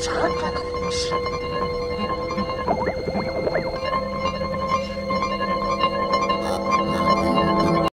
ちょっと